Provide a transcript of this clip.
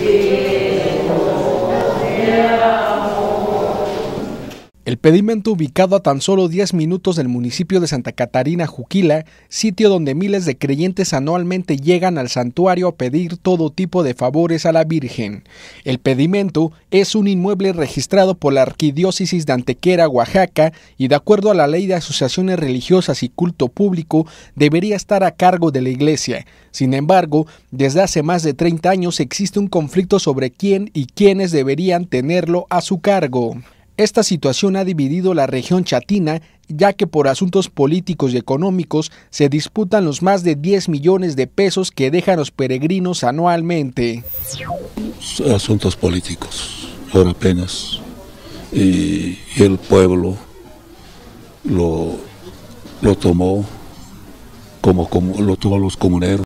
Deus, Deus. Pedimento ubicado a tan solo 10 minutos del municipio de Santa Catarina, Juquila, sitio donde miles de creyentes anualmente llegan al santuario a pedir todo tipo de favores a la Virgen. El pedimento es un inmueble registrado por la Arquidiócesis de Antequera, Oaxaca, y de acuerdo a la ley de asociaciones religiosas y culto público, debería estar a cargo de la Iglesia. Sin embargo, desde hace más de 30 años existe un conflicto sobre quién y quiénes deberían tenerlo a su cargo. Esta situación ha dividido la región chatina, ya que por asuntos políticos y económicos se disputan los más de 10 millones de pesos que dejan los peregrinos anualmente. Asuntos políticos, ahora apenas. Y, el pueblo lo, lo tomó como, como lo tomó los comuneros.